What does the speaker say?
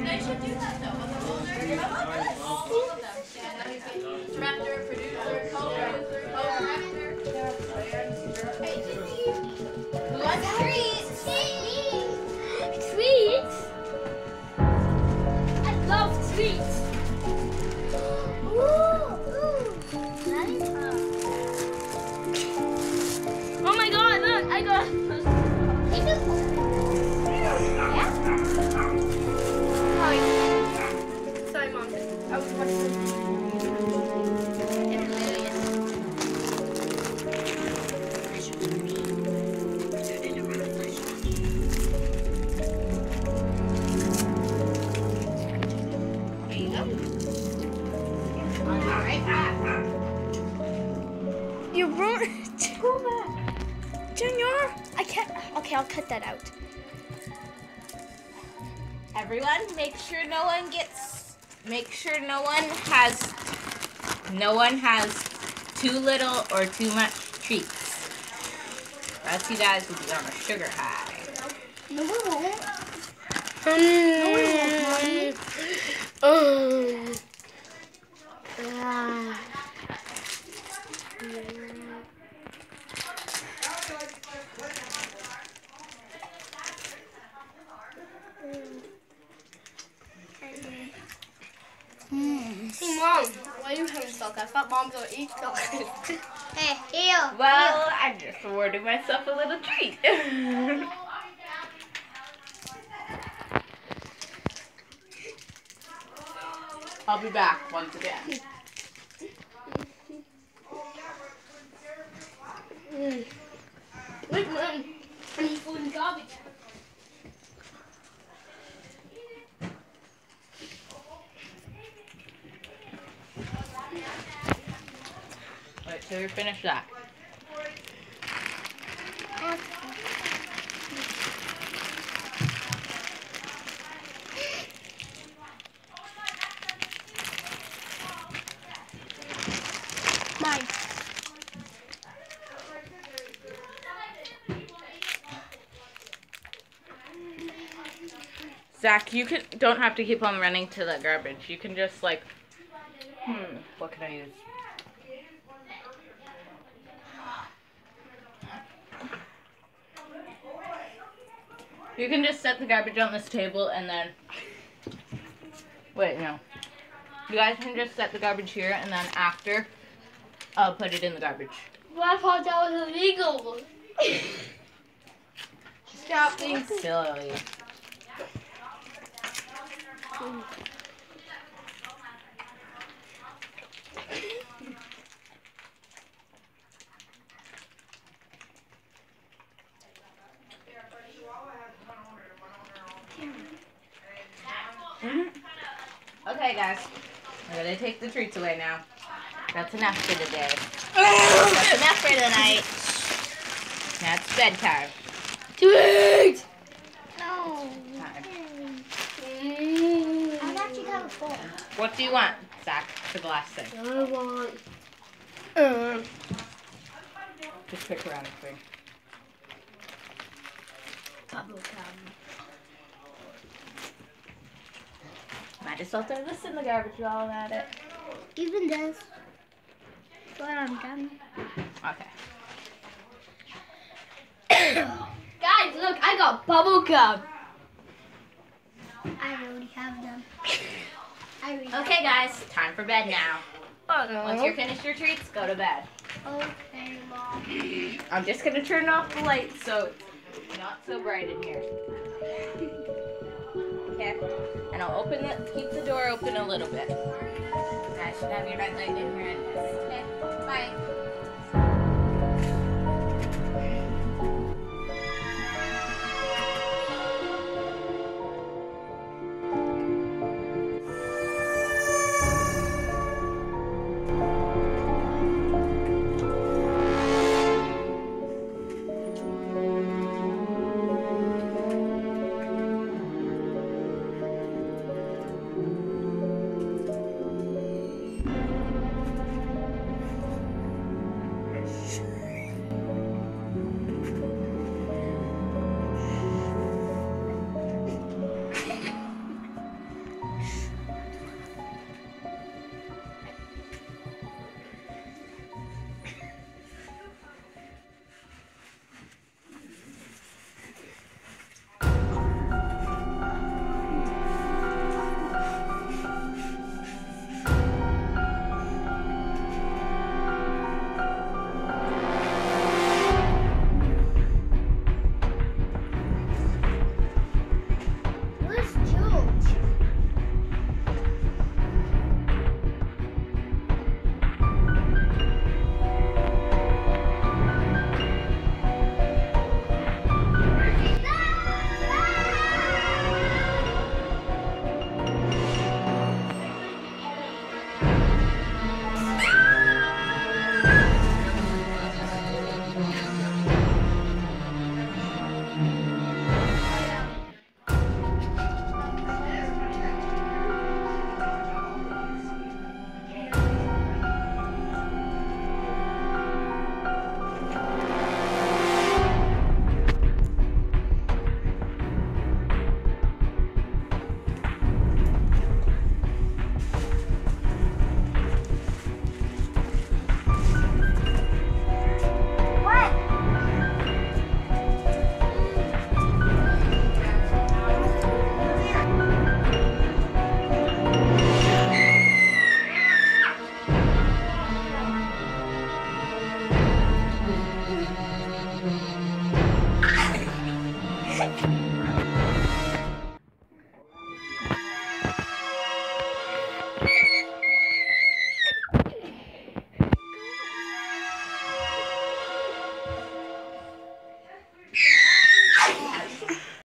They should do that though. When they're older, all, all of them. Director, producer, co-producer, co-director. Hey, Who wants treats? You ruined. Go back. Junior, I can't. Okay, I'll cut that out. Everyone, make sure no one gets. Make sure no one has. No one has too little or too much treats. Else you guys will be on a sugar high. No, we won't. No, we won't, Mommy. Hey, Mom, why are you having milk? I thought Mom don't eat chocolate. Hey, here. Well, I just awarded myself a little treat. I'll be back once again. Mm. Wait, Mom. I need food and garbage. Wait till you finish that. Zac, you can don't have to keep on running to the garbage. You can just like, hmm, what can I use? You can just set the garbage on this table and then. Wait, no. You guys can just set the garbage here and then after, I'll put it in the garbage. Well, I thought that was illegal. Stop being silly. Hmm. Okay, guys. I'm gonna take the treats away now. That's enough for today. That's enough for tonight. Now it's bedtime. Sweet! No. Time. I've actually got a phone. What do you want, Zac, for the last thing? I want. Um, Just pick around the thing. bubble gum. Might as well throw this in the garbage while I'm at it. Even this. But I'm done. Okay. Guys, look, I got bubble gum. I already have them. I have Okay, guys, time for bed now. Oh, Once you're finished your treats, go to bed. Okay, Mom. I'm just gonna turn off the light so it's not so bright in here. And I'll open the keep the door open a little bit. Guys should have your nightlight in here. Okay.